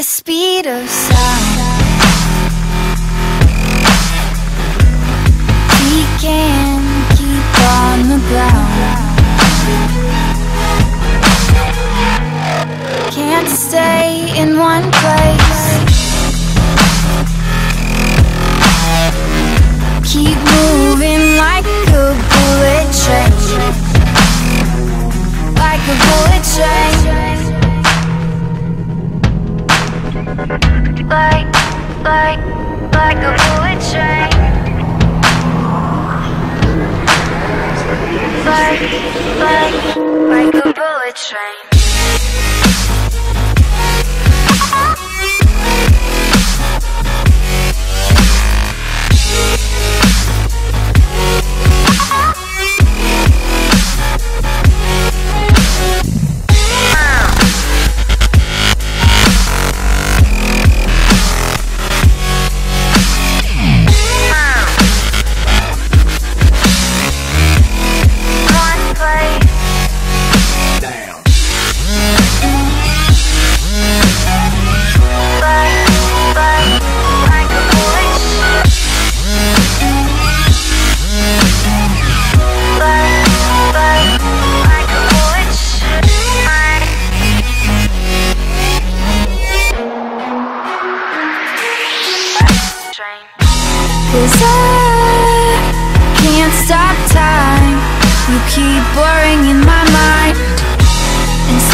the speed of sound. like, like, like a bullet train.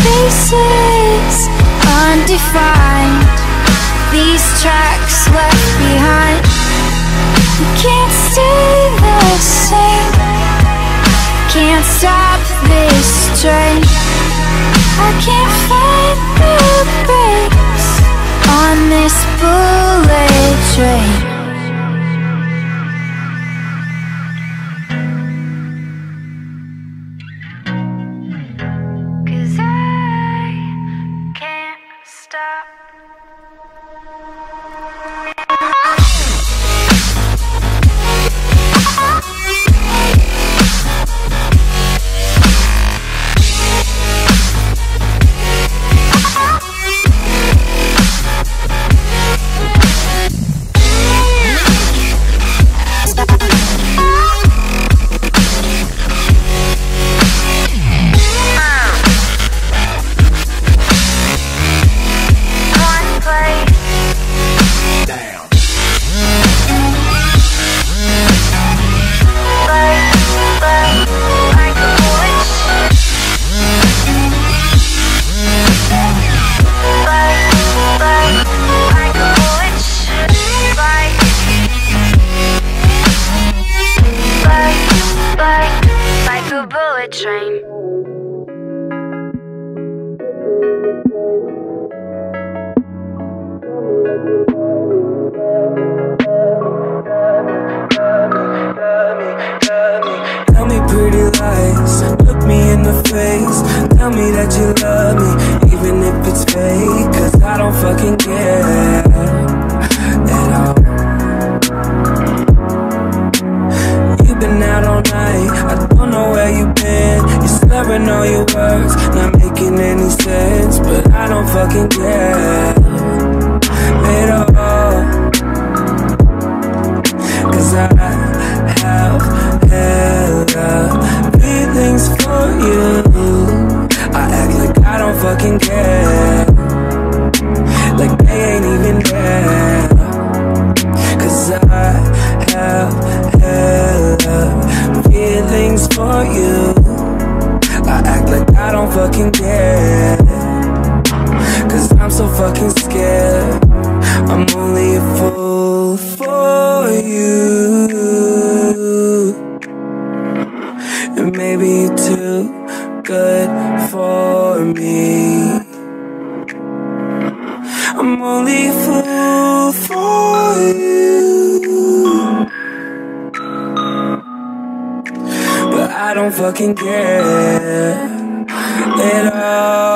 spaces undefined. These tracks left behind. We can't stay the same. Can't stop this I can get I'm so fucking scared. I'm only a fool for you. And maybe you're too. Good for me. I'm only a fool for you. But I don't fucking care at all.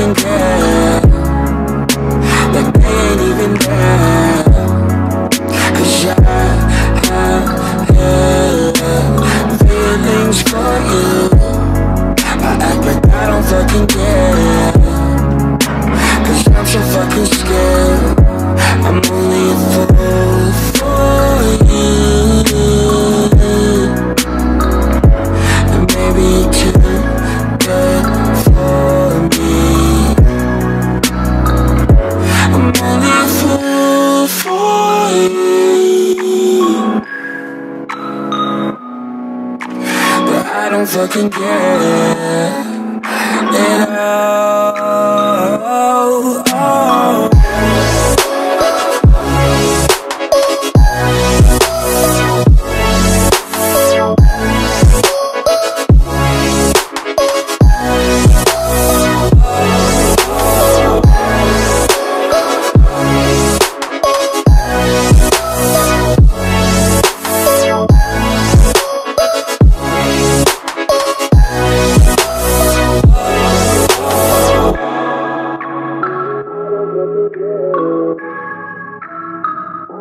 I don't fucking at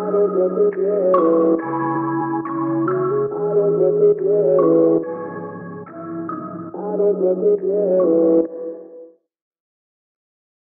I don't